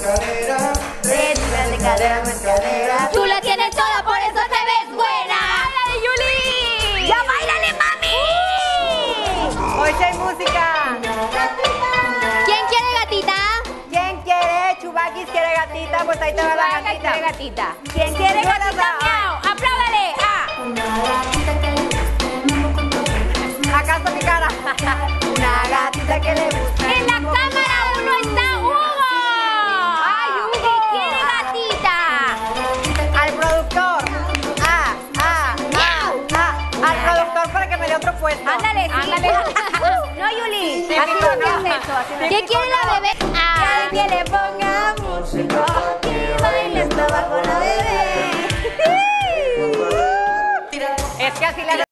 Detrás de cadera, escalera. Tú la tienes toda, por eso te ves buena. ¡Báilale, Yuli! ¡Ya bailale, mami! Hoy sí hay música. ¿Quién quiere gatita? ¿Quién quiere? Chubakis quiere gatita, pues ahí te va la gatita. quiere gatita. ¿Quién quiere gatita? Miau. ¡Apláudale! ¡Ah! ¿Acaso mi cara? Una gatita que le gusta. En la cámara puesto. Ándale, sí. Ándale. No, Yuli. Sí, Así sí, no no. hace eso. así ¿Qué quiere la bebé? Ah. que le ponga música, que baile hasta abajo la bebé. Es que así la